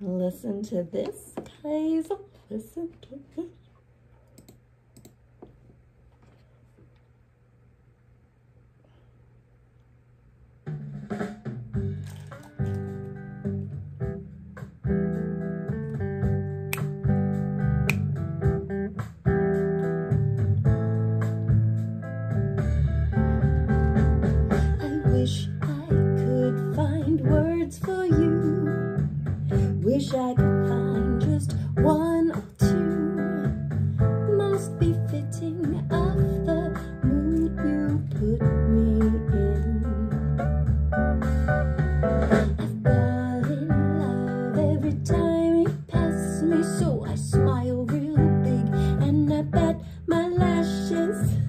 Listen to this, guys. Listen to this. wish I could find words for wish I could find just one or two most befitting of the mood you put me in. I fall in love every time you pass me, so I smile real big and I bat my lashes.